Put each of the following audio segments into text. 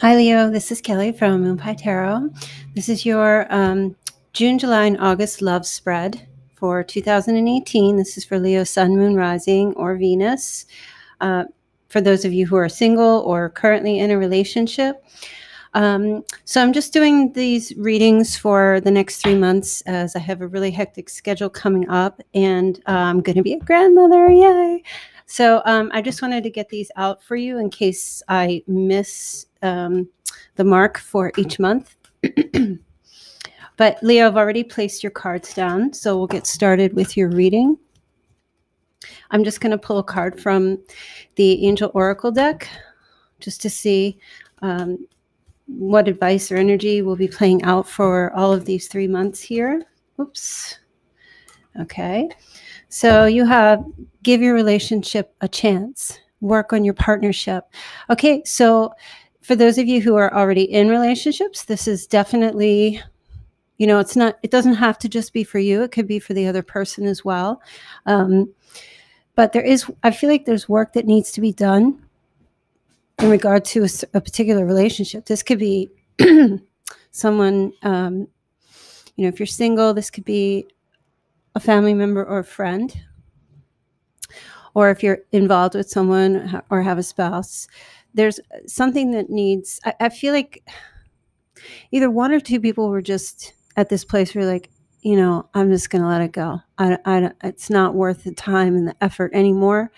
Hi, Leo. This is Kelli from Moon Pie Tarot. This is your um, June, July, and August love spread for 2018. This is for Leo, Sun, Moon, Rising, or Venus. Uh, for those of you who are single or currently in a relationship. Um, so I'm just doing these readings for the next three months as I have a really hectic schedule coming up, and uh, I'm going to be a grandmother. Yay! So um, I just wanted to get these out for you in case I miss um, the mark for each month. but Leo, I've already placed your cards down, so we'll get started with your reading. I'm just going to pull a card from the Angel Oracle deck just to see um, what advice or energy will be playing out for all of these three months here. Oops. Okay. So you have give your relationship a chance, work on your partnership. Okay. So for those of you who are already in relationships, this is definitely, you know, it's not, it doesn't have to just be for you, it could be for the other person as well. Um, but there is, I feel like there's work that needs to be done in regard to a, a particular relationship. This could be someone, um, you know, if you're single, this could be a family member or a friend. Or if you're involved with someone or have a spouse, there's something that needs I, I, feel like either one or two people were just at this place where like you know i'm just going to let it go. I, I, it's not worth the time and the effort anymore.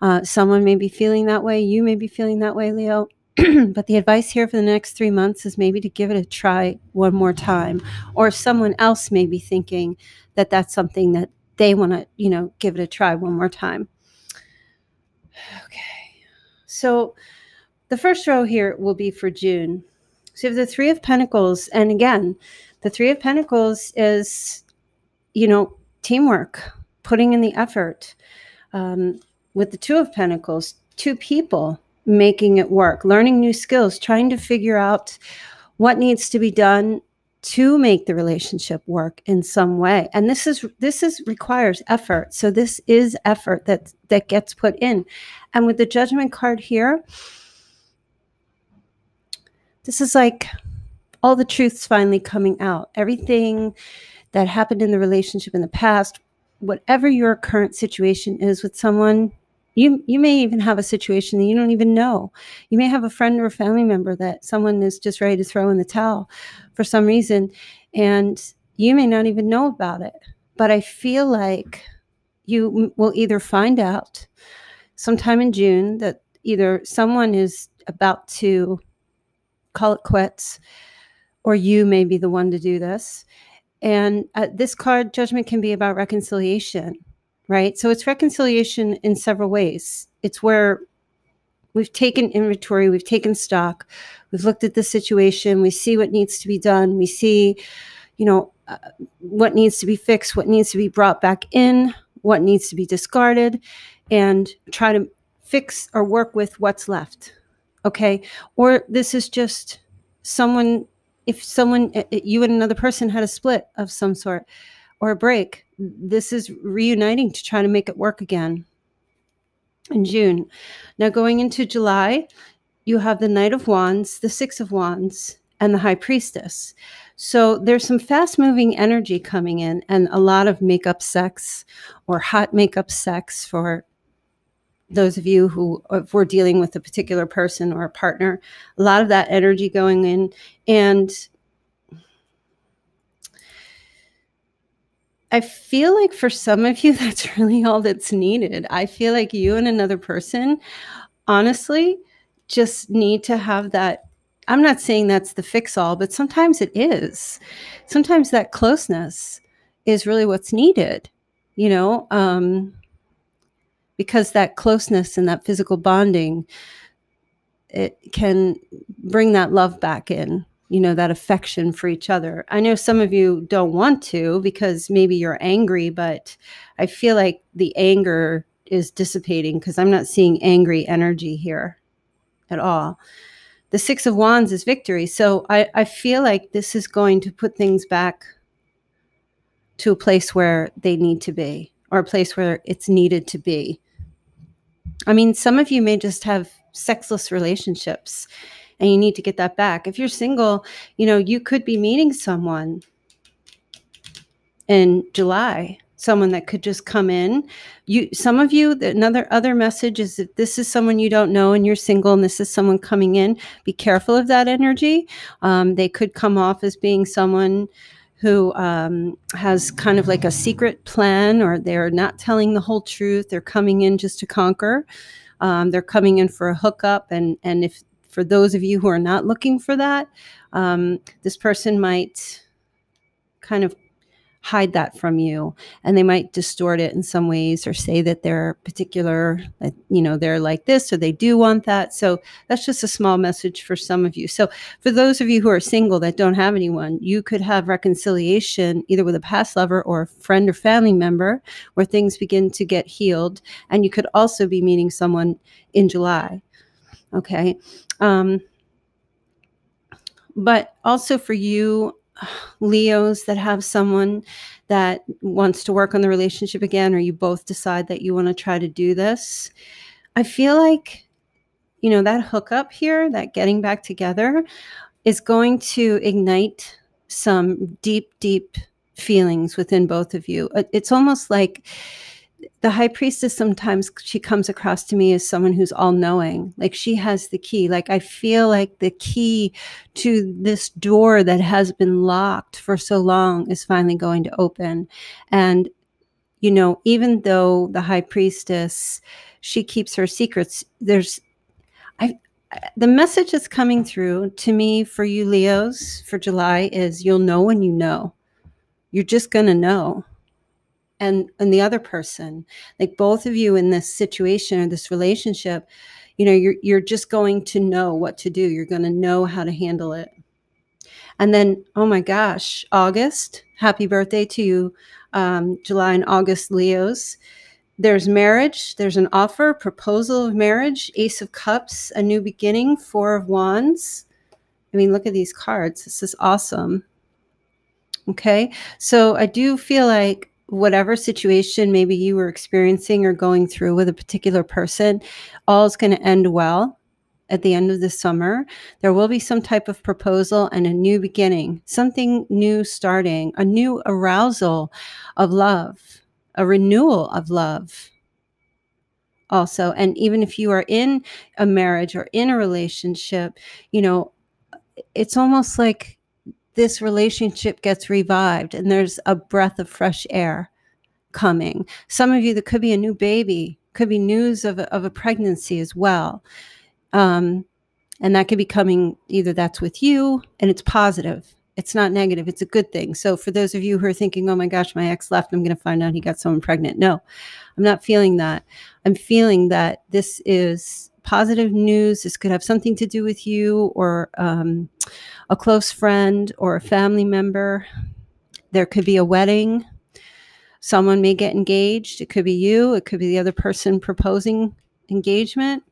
Uh, someone may be feeling that way. You may be feeling that way leo but the advice here for the next three months is maybe to give it a try one more time or if someone else may be thinking that that's something that they want to you know give it a try one more time okay so the first row here will be for June. So you have the Three of Pentacles. And again, the Three of Pentacles is, you know, teamwork, putting in the effort. Um, with the Two of Pentacles, two people making it work, learning new skills, trying to figure out what needs to be done to make the relationship work in some way. And this is this is requires effort. So this is effort that that gets put in. And with the judgment card here this is like all the truths finally coming out. Everything that happened in the relationship in the past, whatever your current situation is with someone, you you may even have a situation that you don't even know. You may have a friend or a family member that someone is just ready to throw in the towel for some reason and you may not even know about it. But I feel like you will either find out sometime in June that either someone is about to call it quits, or you may be the one to do this. And uh, this card, judgment, can be about reconciliation, right? So it's reconciliation in several ways. It's where we've taken inventory, we've taken stock, we've looked at the situation, we see what needs to be done, we see, you know, uh, what needs to be fixed, what needs to be brought back in, what needs to be discarded, and try to fix or work with what's left okay or this is just someone if someone eh, eh, you and another person had a split of some sort or a break this is reuniting to try to make it work again in june. Now going into july you have the knight of wands the six of wands and the high priestess. So there's some fast moving energy coming in and a lot of makeup sex or hot makeup sex for those of you who if we're dealing with a particular person or a partner a lot of that energy going in. And I feel like for some of you, that's really all that's needed. I feel like you and another person, honestly, just need to have that. I'm not saying that's the fix all, but sometimes it is. Sometimes that closeness is really what's needed, you know? Um, because that closeness and that physical bonding it can bring that love back in you know that affection for each other. I know some of you don't want to because maybe you're angry but i feel like the anger is dissipating because i'm not seeing angry energy here at all. The six of wands is victory. So I, I feel like this is going to put things back to a place where they need to be or a place where it's needed to be. I mean, some of you may just have sexless relationships and you need to get that back. If you're single, you know, you could be meeting someone in July someone that could just come in. You some of you another other message is that this is someone you don't know and you're single and this is someone coming in. Be careful of that energy. Um, they could come off as being someone who um, has kind of like a secret plan or they're not telling the whole truth. They're coming in just to conquer. Um, they're coming in for a hookup and and if for those of you who are not looking for that um, this person might kind of hide that from you and they might distort it in some ways or say that they're particular you know they're like this or they do want that. So that's just a small message for some of you. So for those of you who are single that don't have anyone you could have reconciliation either with a past lover or a friend or family member where things begin to get healed and you could also be meeting someone in july okay um, but also for you Leos that have someone that wants to work on the relationship again, or you both decide that you want to try to do this, I feel like, you know, that hookup here, that getting back together, is going to ignite some deep, deep feelings within both of you. It's almost like the high priestess sometimes she comes across to me as someone who's all knowing like she has the key. Like i feel like the key to this door that has been locked for so long is finally going to open. And you know even though the high priestess she keeps her secrets there's i the message that's coming through to me for you leos for july is you'll know when you know. You're just going to know and and the other person. Like both of you in this situation or this relationship you know you're you're just going to know what to do. You're going to know how to handle it. And then oh my gosh august happy birthday to you um, july and august leos. There's marriage. There's an offer proposal of marriage ace of cups a new beginning four of wands. I mean look at these cards. This is awesome. Okay? So i do feel like whatever situation maybe you were experiencing or going through with a particular person, all is going to end well at the end of the summer. There will be some type of proposal and a new beginning, something new starting, a new arousal of love, a renewal of love. Also, and even if you are in a marriage or in a relationship, you know, it's almost like this relationship gets revived and there's a breath of fresh air coming. Some of you, that could be a new baby, could be news of a, of a pregnancy as well. Um, and that could be coming either that's with you and it's positive. It's not negative. It's a good thing. So for those of you who are thinking, oh my gosh, my ex left, I'm going to find out he got someone pregnant. No, I'm not feeling that. I'm feeling that this is positive news. This could have something to do with you or um, a close friend or a family member. There could be a wedding. Someone may get engaged. It could be you, it could be the other person proposing engagement.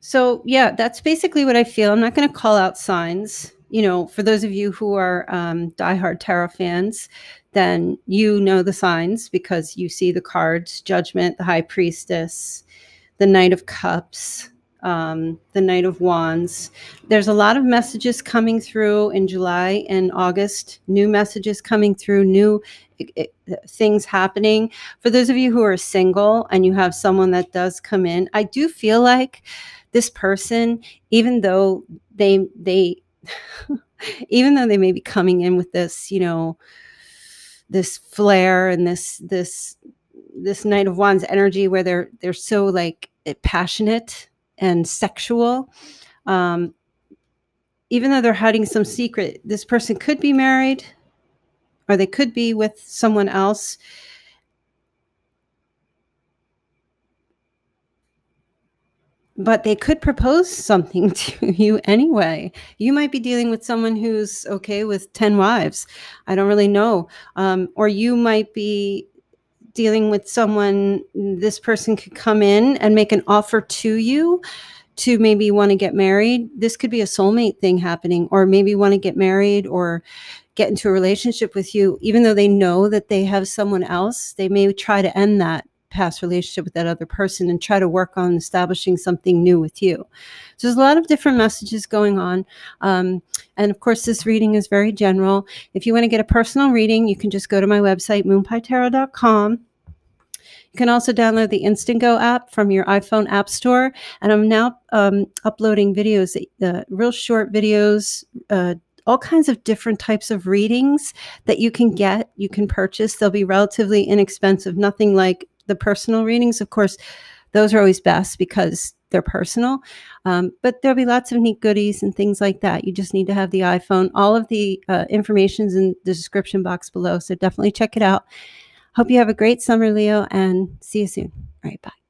So, yeah, that's basically what I feel. I'm not going to call out signs. You know, for those of you who are um, diehard tarot fans, then you know the signs because you see the cards judgment the high priestess the knight of cups um, the knight of wands. There's a lot of messages coming through in july and august new messages coming through new it, things happening. For those of you who are single and you have someone that does come in i do feel like this person even though they they even though they may be coming in with this you know this flair and this this this knight of wands energy where they're they're so like passionate and sexual um even though they're hiding some secret this person could be married or they could be with someone else but they could propose something to you anyway. You might be dealing with someone who's okay with 10 wives. I don't really know. Um, or you might be dealing with someone, this person could come in and make an offer to you to maybe want to get married. This could be a soulmate thing happening, or maybe want to get married, or get into a relationship with you, even though they know that they have someone else, they may try to end that past relationship with that other person and try to work on establishing something new with you. So there's a lot of different messages going on. Um, and of course, this reading is very general. If you want to get a personal reading, you can just go to my website, moonpietarot.com. You can also download the Instant Go app from your iPhone App Store. And I'm now um, uploading videos, uh, real short videos, uh, all kinds of different types of readings that you can get, you can purchase. They'll be relatively inexpensive, nothing like the personal readings. Of course, those are always best because they're personal. Um, but there'll be lots of neat goodies and things like that. You just need to have the iPhone. All of the uh, information is in the description box below. So definitely check it out. Hope you have a great summer, Leo, and see you soon. All right, bye.